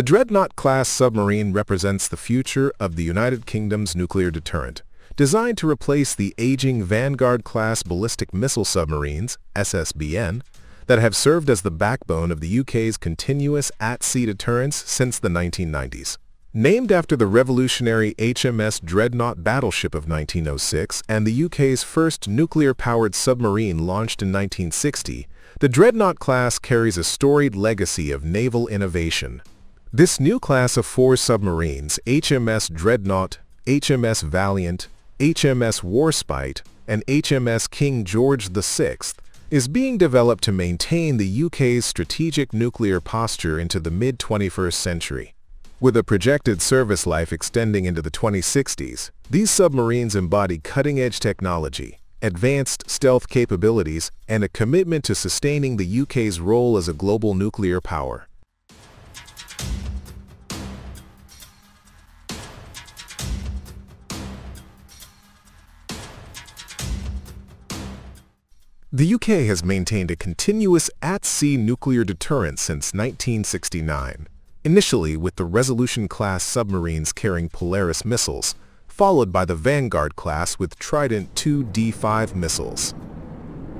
The Dreadnought-class submarine represents the future of the United Kingdom's nuclear deterrent. Designed to replace the aging Vanguard-class ballistic missile submarines, SSBN, that have served as the backbone of the UK's continuous at-sea deterrence since the 1990s. Named after the revolutionary HMS Dreadnought battleship of 1906 and the UK's first nuclear-powered submarine launched in 1960, the Dreadnought class carries a storied legacy of naval innovation. This new class of four submarines, HMS Dreadnought, HMS Valiant, HMS Warspite, and HMS King George VI, is being developed to maintain the UK's strategic nuclear posture into the mid-21st century. With a projected service life extending into the 2060s, these submarines embody cutting-edge technology, advanced stealth capabilities, and a commitment to sustaining the UK's role as a global nuclear power. The UK has maintained a continuous at-sea nuclear deterrent since 1969 initially with the Resolution-class submarines carrying Polaris missiles, followed by the Vanguard class with Trident II D5 missiles.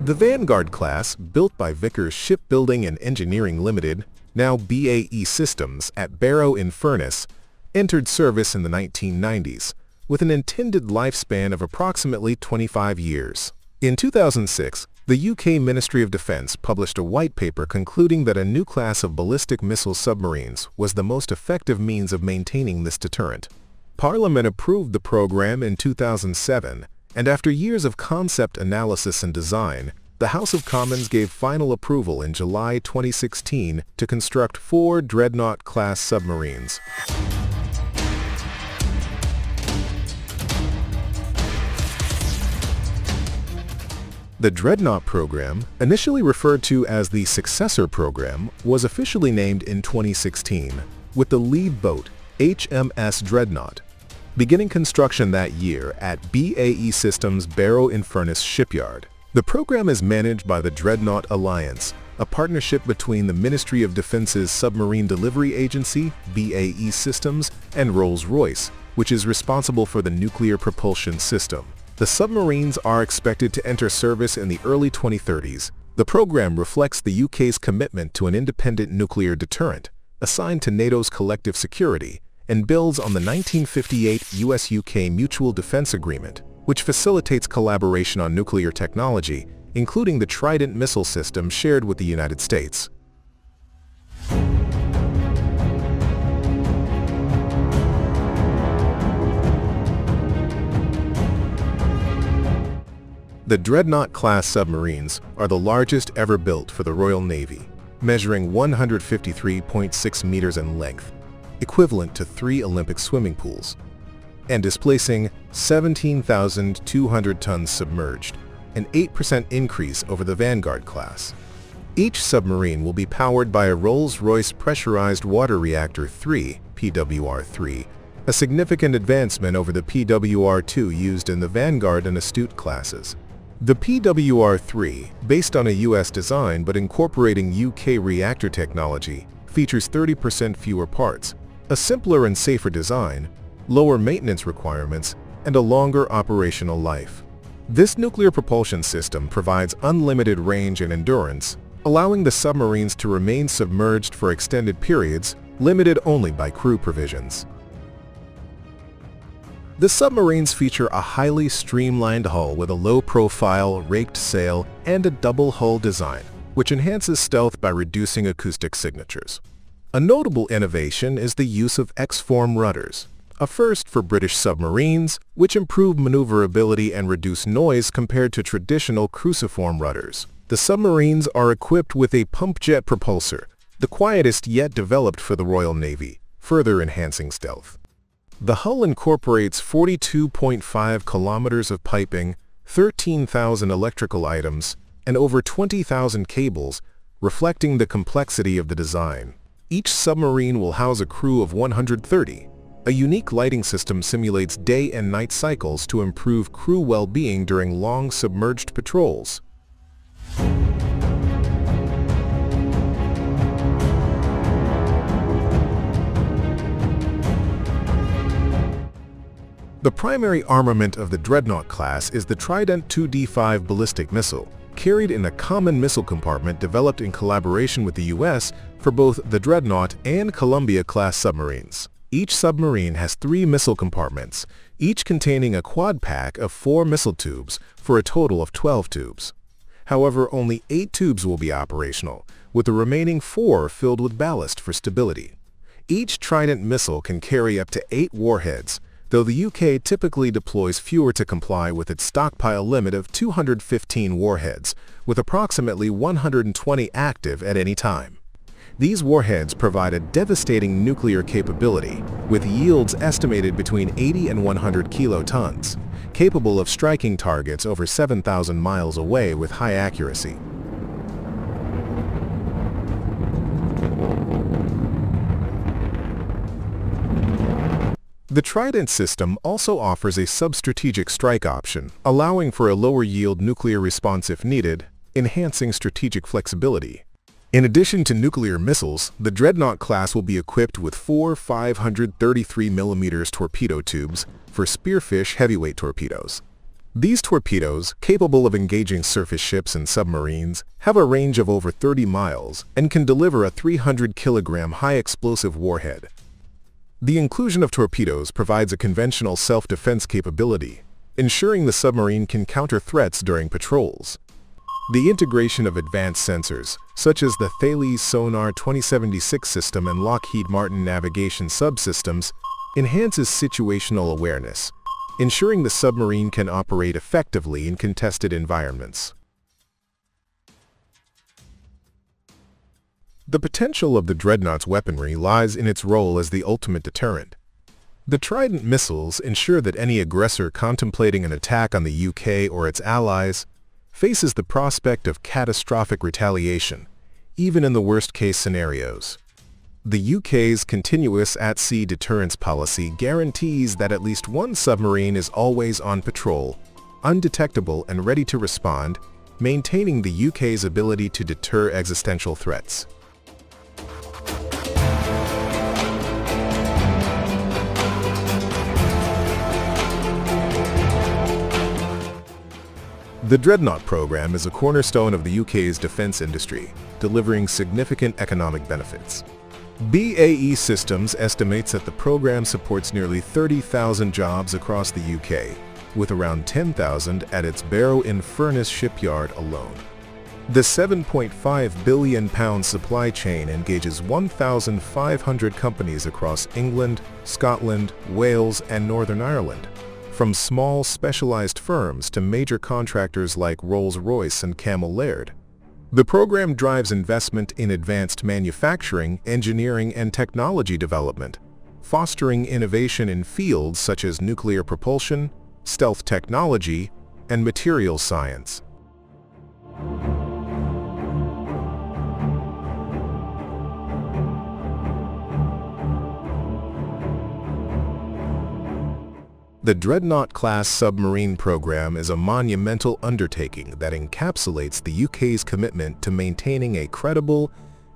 The Vanguard class, built by Vickers Shipbuilding and Engineering Limited, now BAE Systems, at Barrow-in-Furness, entered service in the 1990s, with an intended lifespan of approximately 25 years. In 2006, the UK Ministry of Defence published a white paper concluding that a new class of ballistic missile submarines was the most effective means of maintaining this deterrent. Parliament approved the program in 2007, and after years of concept analysis and design, the House of Commons gave final approval in July 2016 to construct four Dreadnought-class submarines. The Dreadnought program, initially referred to as the Successor program, was officially named in 2016, with the lead boat, HMS Dreadnought, beginning construction that year at BAE Systems Barrow-in-Furness shipyard. The program is managed by the Dreadnought Alliance, a partnership between the Ministry of Defense's Submarine Delivery Agency, BAE Systems, and Rolls-Royce, which is responsible for the nuclear propulsion system. The submarines are expected to enter service in the early 2030s. The program reflects the UK's commitment to an independent nuclear deterrent, assigned to NATO's collective security, and builds on the 1958 US-UK Mutual Defense Agreement, which facilitates collaboration on nuclear technology, including the Trident missile system shared with the United States. The Dreadnought-class submarines are the largest ever built for the Royal Navy, measuring 153.6 meters in length, equivalent to three Olympic swimming pools, and displacing 17,200 tons submerged, an 8% increase over the Vanguard class. Each submarine will be powered by a Rolls-Royce Pressurized Water Reactor 3, PWR-3, a significant advancement over the PWR-2 used in the Vanguard and Astute classes. The PWR-3, based on a US design but incorporating UK reactor technology, features 30% fewer parts, a simpler and safer design, lower maintenance requirements, and a longer operational life. This nuclear propulsion system provides unlimited range and endurance, allowing the submarines to remain submerged for extended periods, limited only by crew provisions. The submarines feature a highly streamlined hull with a low-profile, raked sail and a double-hull design, which enhances stealth by reducing acoustic signatures. A notable innovation is the use of X-form rudders, a first for British submarines, which improve maneuverability and reduce noise compared to traditional cruciform rudders. The submarines are equipped with a pump jet propulsor, the quietest yet developed for the Royal Navy, further enhancing stealth. The hull incorporates 42.5 kilometers of piping, 13,000 electrical items, and over 20,000 cables, reflecting the complexity of the design. Each submarine will house a crew of 130. A unique lighting system simulates day and night cycles to improve crew well-being during long submerged patrols. The primary armament of the Dreadnought class is the Trident 2D5 ballistic missile, carried in a common missile compartment developed in collaboration with the U.S. for both the Dreadnought and Columbia-class submarines. Each submarine has three missile compartments, each containing a quad pack of four missile tubes for a total of 12 tubes. However, only eight tubes will be operational, with the remaining four filled with ballast for stability. Each Trident missile can carry up to eight warheads, though the UK typically deploys fewer to comply with its stockpile limit of 215 warheads, with approximately 120 active at any time. These warheads provide a devastating nuclear capability, with yields estimated between 80 and 100 kilotons, capable of striking targets over 7,000 miles away with high accuracy. The Trident system also offers a sub-strategic strike option, allowing for a lower yield nuclear response if needed, enhancing strategic flexibility. In addition to nuclear missiles, the Dreadnought class will be equipped with four 533mm torpedo tubes for Spearfish heavyweight torpedoes. These torpedoes, capable of engaging surface ships and submarines, have a range of over 30 miles and can deliver a 300-kilogram high-explosive warhead, the inclusion of torpedoes provides a conventional self-defense capability, ensuring the submarine can counter threats during patrols. The integration of advanced sensors, such as the Thales Sonar 2076 system and Lockheed Martin navigation subsystems, enhances situational awareness, ensuring the submarine can operate effectively in contested environments. The potential of the Dreadnought's weaponry lies in its role as the ultimate deterrent. The Trident missiles ensure that any aggressor contemplating an attack on the UK or its allies faces the prospect of catastrophic retaliation, even in the worst-case scenarios. The UK's continuous at-sea deterrence policy guarantees that at least one submarine is always on patrol, undetectable and ready to respond, maintaining the UK's ability to deter existential threats. The Dreadnought program is a cornerstone of the UK's defence industry, delivering significant economic benefits. BAE Systems estimates that the program supports nearly 30,000 jobs across the UK, with around 10,000 at its Barrow-in-Furness shipyard alone. The £7.5 billion supply chain engages 1,500 companies across England, Scotland, Wales, and Northern Ireland, from small specialized firms to major contractors like Rolls-Royce and Cammell Laird. The program drives investment in advanced manufacturing, engineering, and technology development, fostering innovation in fields such as nuclear propulsion, stealth technology, and materials science. The Dreadnought-class submarine program is a monumental undertaking that encapsulates the UK's commitment to maintaining a credible,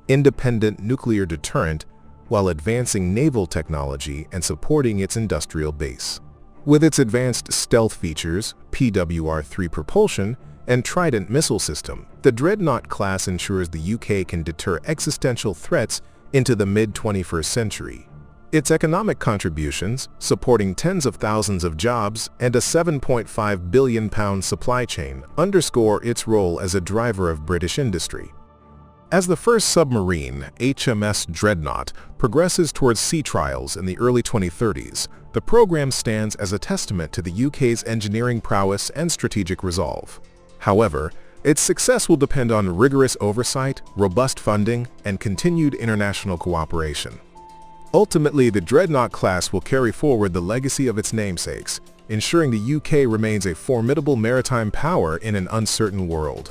independent nuclear deterrent while advancing naval technology and supporting its industrial base. With its advanced stealth features, PWR-3 propulsion, and Trident missile system, the Dreadnought class ensures the UK can deter existential threats into the mid-21st century. Its economic contributions, supporting tens of thousands of jobs and a 7.5 billion pound supply chain, underscore its role as a driver of British industry. As the first submarine, HMS Dreadnought, progresses towards sea trials in the early 2030s, the program stands as a testament to the UK's engineering prowess and strategic resolve. However, its success will depend on rigorous oversight, robust funding, and continued international cooperation. Ultimately, the Dreadnought class will carry forward the legacy of its namesakes, ensuring the UK remains a formidable maritime power in an uncertain world.